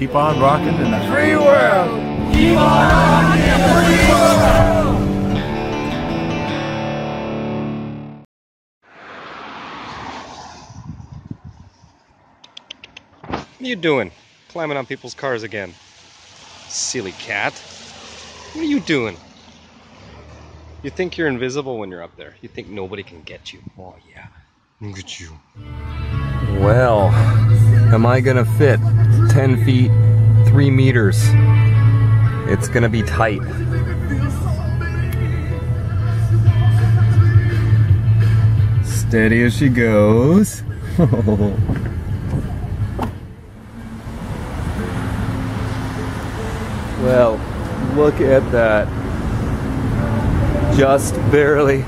Keep on rocking in the free world. Keep on rocking in the free world. What are you doing? Climbing on people's cars again. Silly cat. What are you doing? You think you're invisible when you're up there. You think nobody can get you. Oh yeah. Look at you. Well, am I gonna fit 10 feet, 3 meters? It's gonna be tight. Steady as she goes. well, look at that. Just barely.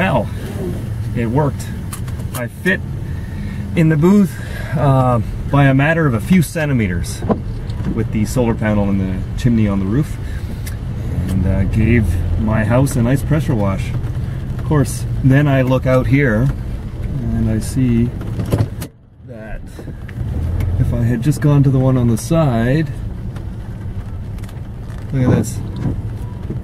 Well, it worked. I fit in the booth uh, by a matter of a few centimeters with the solar panel and the chimney on the roof and uh, gave my house a nice pressure wash. Of course, then I look out here and I see that if I had just gone to the one on the side, look at this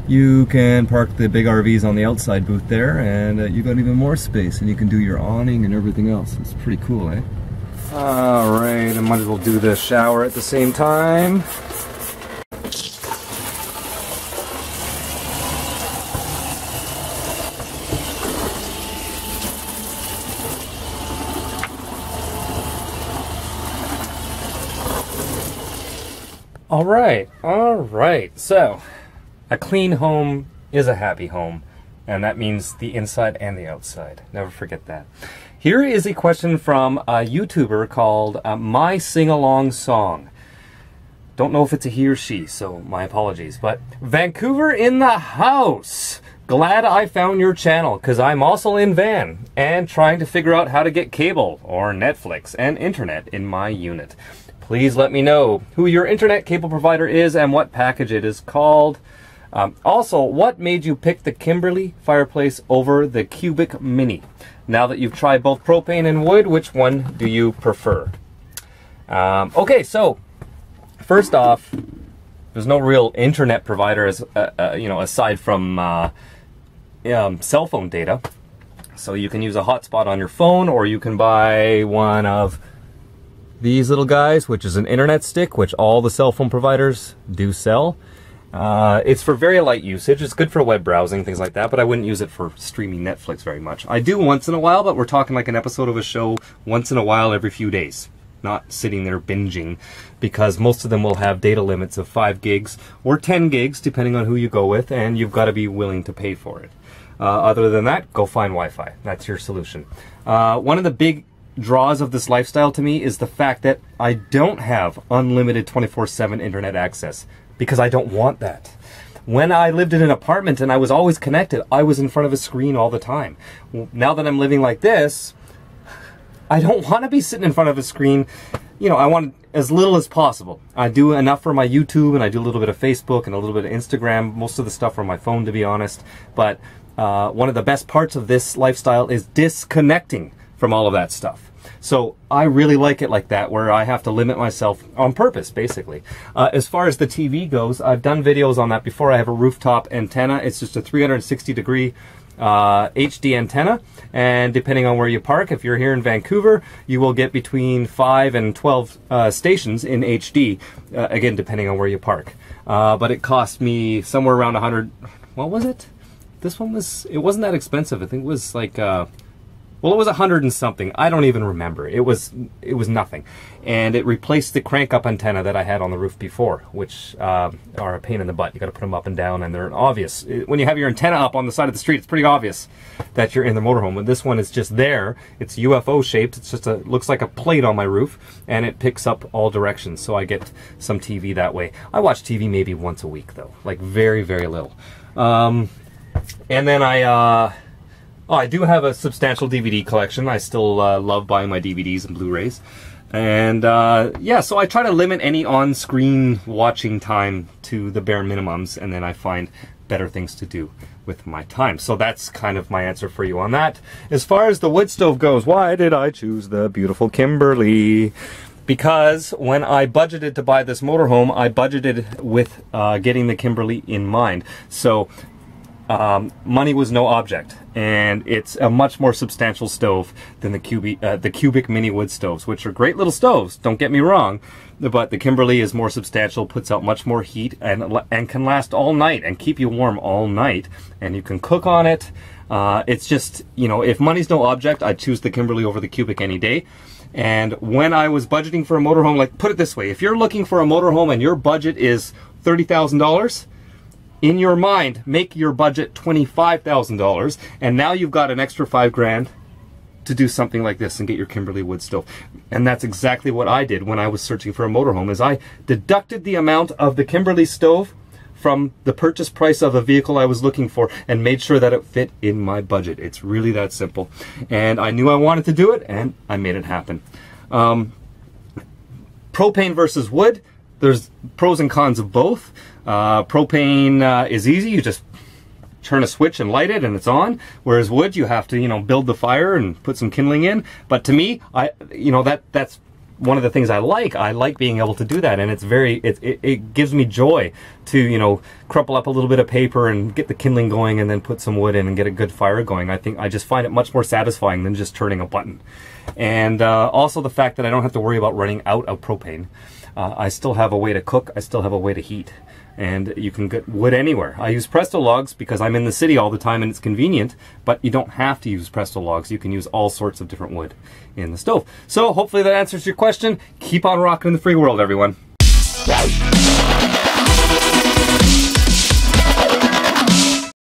you can park the big RVs on the outside booth there and uh, you got even more space and you can do your awning and everything else. It's pretty cool, eh? Alright, I might as well do the shower at the same time. Alright, alright, so a clean home is a happy home, and that means the inside and the outside. Never forget that. Here is a question from a YouTuber called uh, My Sing Along Song. Don't know if it's a he or she, so my apologies. But Vancouver in the house! Glad I found your channel, because I'm also in Van and trying to figure out how to get cable or Netflix and internet in my unit. Please let me know who your internet cable provider is and what package it is called. Um, also, what made you pick the Kimberly fireplace over the Cubic Mini? Now that you've tried both propane and wood, which one do you prefer? Um, okay, so first off, there's no real internet provider as uh, uh, you know aside from uh, um, cell phone data. So you can use a hotspot on your phone, or you can buy one of these little guys, which is an internet stick, which all the cell phone providers do sell. Uh, it's for very light usage. It's good for web browsing, things like that, but I wouldn't use it for streaming Netflix very much. I do once in a while, but we're talking like an episode of a show once in a while every few days. Not sitting there binging, because most of them will have data limits of 5 gigs or 10 gigs, depending on who you go with, and you've got to be willing to pay for it. Uh, other than that, go find Wi Fi. That's your solution. Uh, one of the big draws of this lifestyle to me is the fact that I don't have unlimited 24 7 internet access because I don't want that. When I lived in an apartment and I was always connected, I was in front of a screen all the time. Now that I'm living like this, I don't want to be sitting in front of a screen. You know, I want as little as possible. I do enough for my YouTube and I do a little bit of Facebook and a little bit of Instagram, most of the stuff from my phone to be honest. But uh, one of the best parts of this lifestyle is disconnecting from all of that stuff. So I really like it like that, where I have to limit myself on purpose, basically. Uh, as far as the TV goes, I've done videos on that before. I have a rooftop antenna. It's just a 360 degree uh, HD antenna, and depending on where you park, if you're here in Vancouver, you will get between 5 and 12 uh, stations in HD, uh, again, depending on where you park. Uh, but it cost me somewhere around 100, what was it? This one was, it wasn't that expensive. I think it was like uh, well, it was a hundred and something. I don't even remember. It was it was nothing, and it replaced the crank up antenna that I had on the roof before, which uh, are a pain in the butt. You got to put them up and down, and they're obvious. When you have your antenna up on the side of the street, it's pretty obvious that you're in the motorhome. But this one is just there. It's UFO shaped. It's just a looks like a plate on my roof, and it picks up all directions. So I get some TV that way. I watch TV maybe once a week though, like very very little. Um, and then I. Uh, Oh, I do have a substantial DVD collection. I still uh, love buying my DVDs and Blu-rays. And uh, yeah, so I try to limit any on-screen watching time to the bare minimums, and then I find better things to do with my time. So that's kind of my answer for you on that. As far as the wood stove goes, why did I choose the beautiful Kimberly? Because when I budgeted to buy this motorhome, I budgeted with uh, getting the Kimberly in mind. So um, money was no object, and it's a much more substantial stove than the cubic uh, the cubic mini wood stoves, which are great little stoves. Don't get me wrong, but the Kimberly is more substantial, puts out much more heat, and and can last all night and keep you warm all night, and you can cook on it. Uh, it's just you know, if money's no object, I'd choose the Kimberly over the cubic any day. And when I was budgeting for a motorhome, like put it this way, if you're looking for a motorhome and your budget is thirty thousand dollars in your mind, make your budget $25,000, and now you've got an extra five grand to do something like this and get your Kimberly wood stove. And that's exactly what I did when I was searching for a motorhome is I deducted the amount of the Kimberly stove from the purchase price of the vehicle I was looking for and made sure that it fit in my budget. It's really that simple. And I knew I wanted to do it and I made it happen. Um, propane versus wood, there's pros and cons of both. Uh, propane uh, is easy. You just turn a switch and light it and it's on. Whereas wood, you have to, you know, build the fire and put some kindling in. But to me, I, you know, that that's one of the things I like. I like being able to do that, and it's very, it, it, it, gives me joy to, you know, crumple up a little bit of paper and get the kindling going and then put some wood in and get a good fire going. I think I just find it much more satisfying than just turning a button. And uh, also the fact that I don't have to worry about running out of propane. Uh, I still have a way to cook, I still have a way to heat and you can get wood anywhere. I use Presto logs because I'm in the city all the time and it's convenient, but you don't have to use Presto logs. You can use all sorts of different wood in the stove. So hopefully that answers your question. Keep on rocking in the free world, everyone.